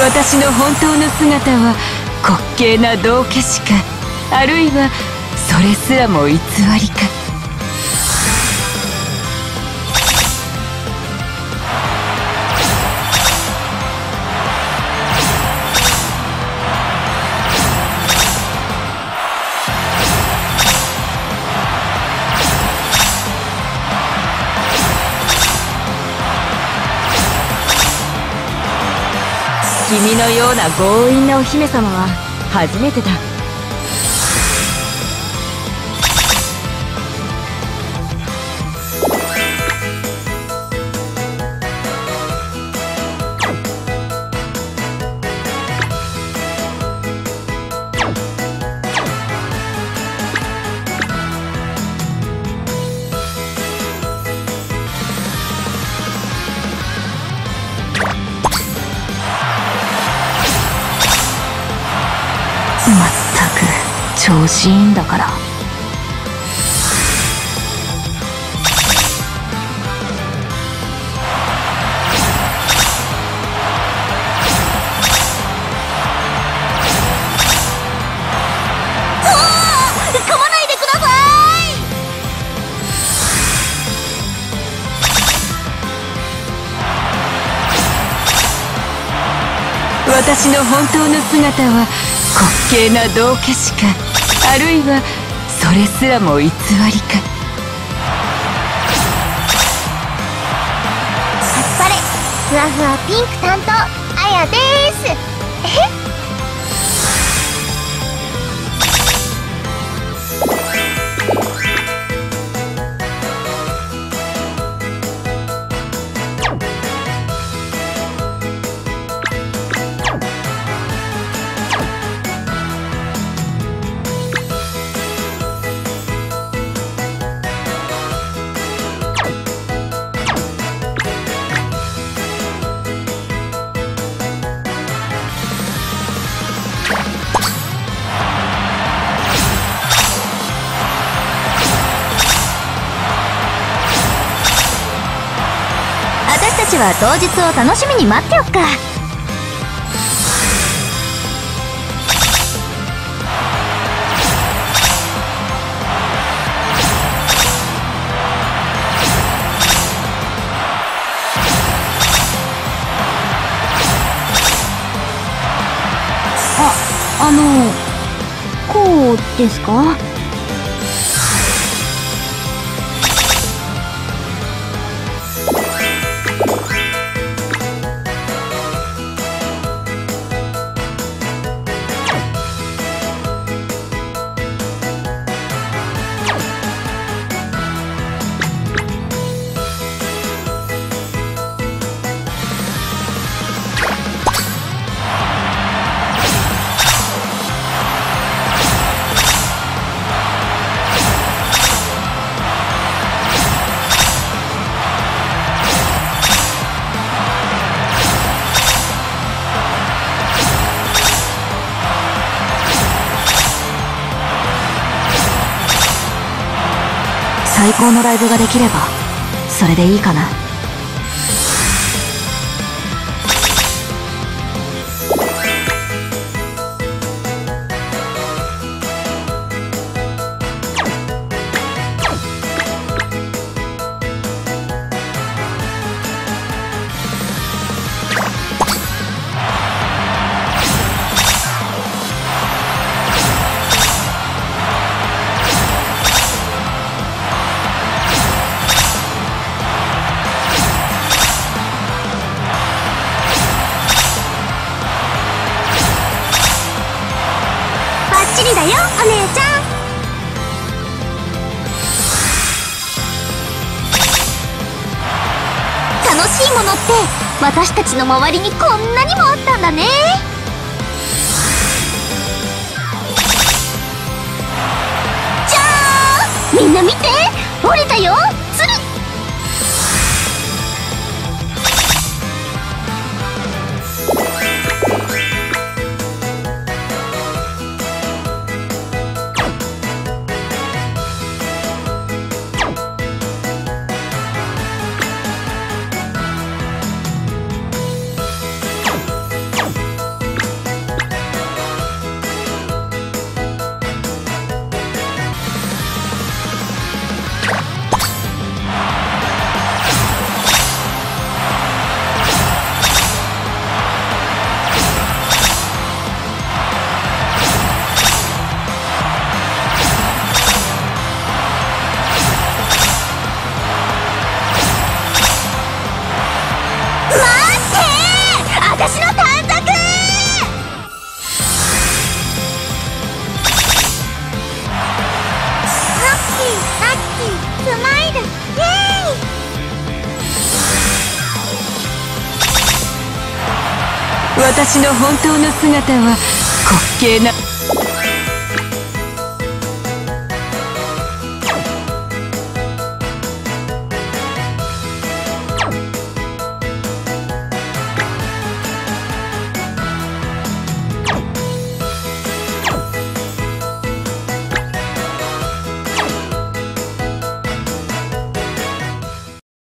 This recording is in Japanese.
私の本当の姿は滑稽な道化しかあるいはそれすらも偽りか。君のような強引なお姫様は初めてだ。調子いいんだから。私の本当の姿は滑稽な道化師かあるいはそれすらも偽りか。あっぱれ。ふわふわピンク担当あやです。えっちは当日を楽しみに待っておくか。ああのこうですか？最高のライブができればそれでいいかな。バッチリだよお姉ちゃん。楽しいものって私たちの周りにこんなにもあったんだね。じゃあみんな見て。折れたよ。つる私の本当の姿は滑稽な